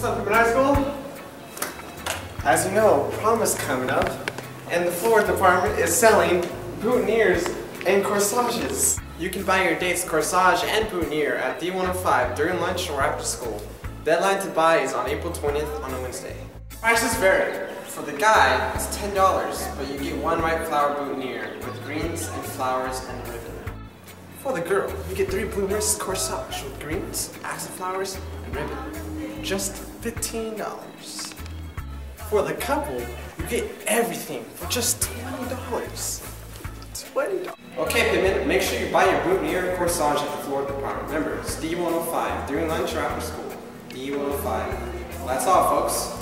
What's up, High School? As you know, prom is coming up, and the floor department is selling boutonnieres and corsages. You can buy your date's corsage and boutonniere at D105 during lunch or after school. Deadline to buy is on April 20th on a Wednesday. Prices vary. For the guy, it's $10, but you get one white flower boutonniere with greens and flowers and ribbon. For the girl, you get three bloomers corsage with greens, flowers, and ribbon. Just $15. For the couple, you get everything for just $20. $20. Okay, Pittman, make sure you buy your boutonniere and corsage at the floor department. Remember, it's D105 during lunch or after school. D105. Well, that's all, folks.